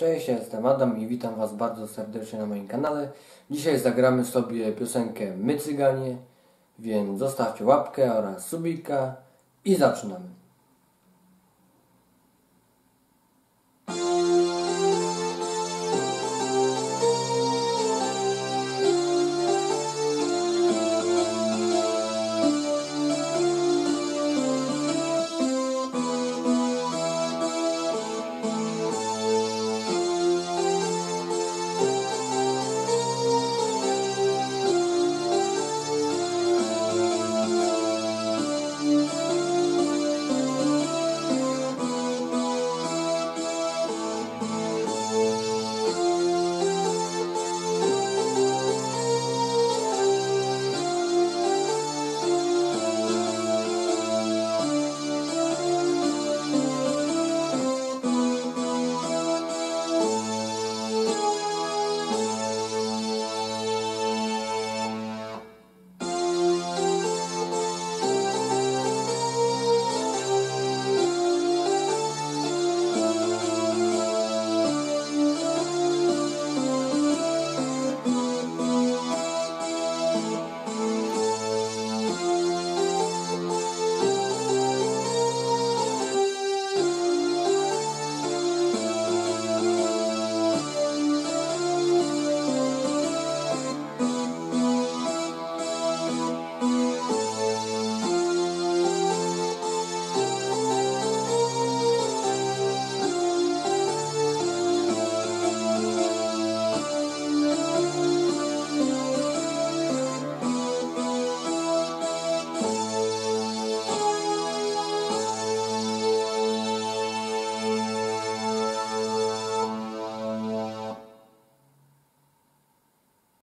Cześć, ja jestem Adam i witam Was bardzo serdecznie na moim kanale. Dzisiaj zagramy sobie piosenkę My Cyganie, więc zostawcie łapkę oraz subika i zaczynamy.